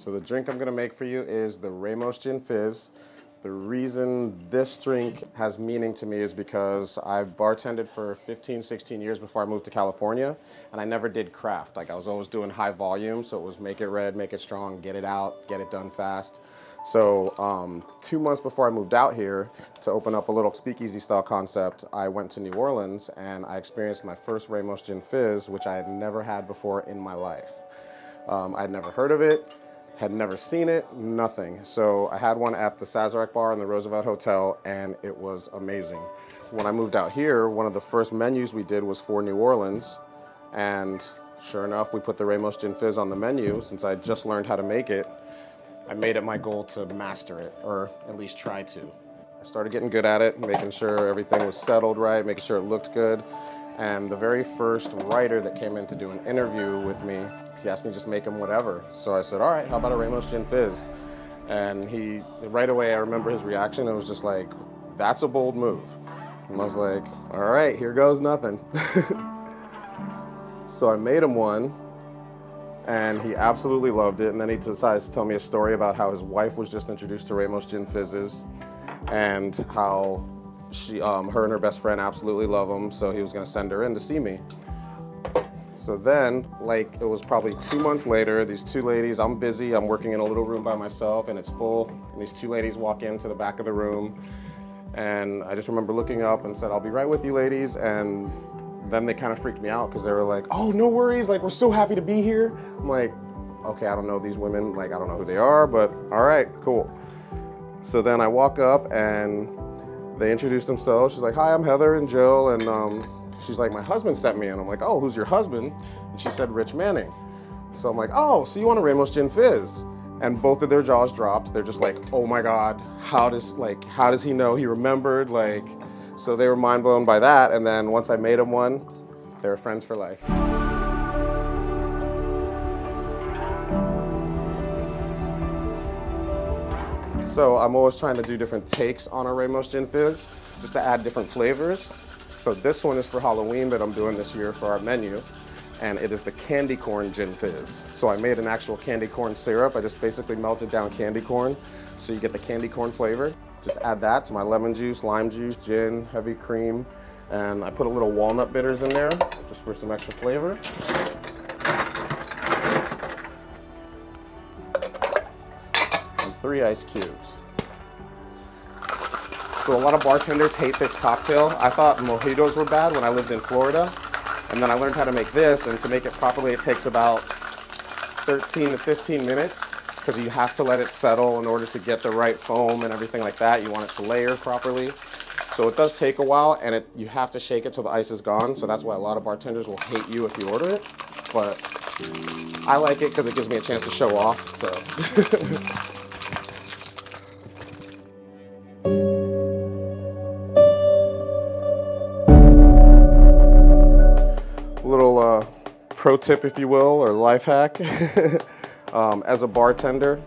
So the drink I'm gonna make for you is the Ramos Gin Fizz. The reason this drink has meaning to me is because I bartended for 15, 16 years before I moved to California, and I never did craft. Like I was always doing high volume, so it was make it red, make it strong, get it out, get it done fast. So um, two months before I moved out here to open up a little speakeasy style concept, I went to New Orleans and I experienced my first Ramos Gin Fizz, which I had never had before in my life. Um, I'd never heard of it had never seen it, nothing. So I had one at the Sazerac bar in the Roosevelt Hotel and it was amazing. When I moved out here, one of the first menus we did was for New Orleans and sure enough, we put the Ramos Gin Fizz on the menu since I just learned how to make it. I made it my goal to master it, or at least try to. I started getting good at it, making sure everything was settled right, making sure it looked good. And the very first writer that came in to do an interview with me, he asked me just make him whatever. So I said, all right, how about a Ramos Gin Fizz? And he, right away, I remember his reaction. It was just like, that's a bold move. And I was like, all right, here goes nothing. so I made him one, and he absolutely loved it. And then he decides to tell me a story about how his wife was just introduced to Ramos Gin Fizzes, and how she, um, her and her best friend absolutely love him. So he was going to send her in to see me. So then, like, it was probably two months later, these two ladies, I'm busy, I'm working in a little room by myself and it's full. And these two ladies walk into the back of the room. And I just remember looking up and said, I'll be right with you ladies. And then they kind of freaked me out because they were like, oh, no worries, like, we're so happy to be here. I'm like, okay, I don't know these women, like, I don't know who they are, but all right, cool. So then I walk up and they introduce themselves. She's like, hi, I'm Heather and Jill. And um, she's like, my husband sent me. And I'm like, oh, who's your husband? And she said, Rich Manning. So I'm like, oh, so you want a Ramos Gin Fizz? And both of their jaws dropped. They're just like, oh my God, how does, like, how does he know he remembered? Like, so they were mind blown by that. And then once I made them one, they were friends for life. So I'm always trying to do different takes on a Ramos Gin Fizz, just to add different flavors. So this one is for Halloween that I'm doing this year for our menu. And it is the candy corn gin fizz. So I made an actual candy corn syrup. I just basically melted down candy corn so you get the candy corn flavor. Just add that to my lemon juice, lime juice, gin, heavy cream, and I put a little walnut bitters in there just for some extra flavor. And three ice cubes. So a lot of bartenders hate this cocktail. I thought mojitos were bad when I lived in Florida. And then I learned how to make this, and to make it properly, it takes about 13 to 15 minutes because you have to let it settle in order to get the right foam and everything like that. You want it to layer properly. So it does take a while, and it, you have to shake it till the ice is gone. So that's why a lot of bartenders will hate you if you order it. But I like it because it gives me a chance to show off. So. pro tip, if you will, or life hack. um, as a bartender,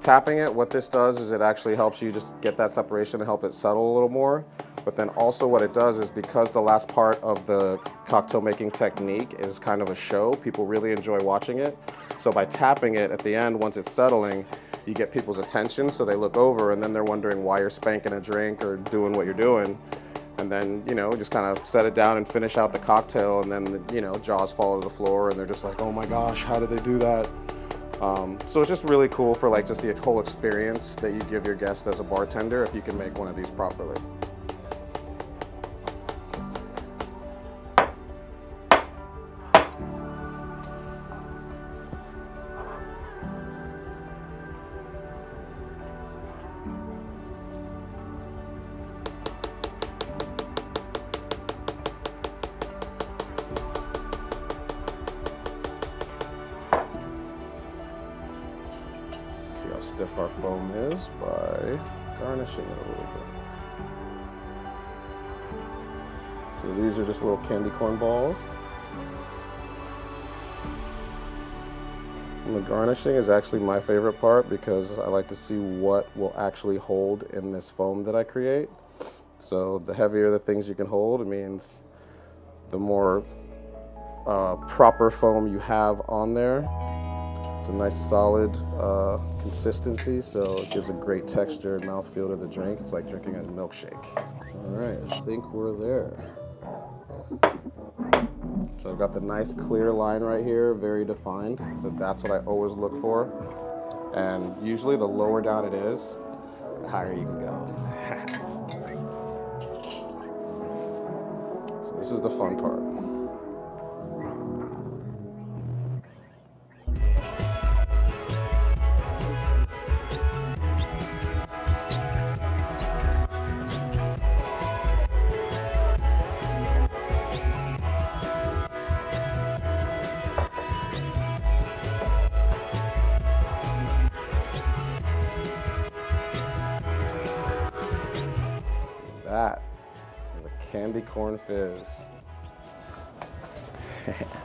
tapping it, what this does is it actually helps you just get that separation to help it settle a little more. But then also what it does is because the last part of the cocktail making technique is kind of a show, people really enjoy watching it. So by tapping it at the end, once it's settling, you get people's attention so they look over and then they're wondering why you're spanking a drink or doing what you're doing and then you know just kind of set it down and finish out the cocktail and then the, you know jaws fall to the floor and they're just like oh my gosh how did they do that um, so it's just really cool for like just the whole experience that you give your guest as a bartender if you can make one of these properly. Stiff our foam is by garnishing it a little bit. So these are just little candy corn balls. And the garnishing is actually my favorite part because I like to see what will actually hold in this foam that I create. So the heavier the things you can hold, it means the more uh, proper foam you have on there, It's a nice solid uh, consistency, so it gives a great texture and mouthfeel to the drink. It's like drinking a milkshake. All right, I think we're there. So I've got the nice clear line right here, very defined. So that's what I always look for. And usually the lower down it is, the higher you can go. so this is the fun part. That is a candy corn fizz.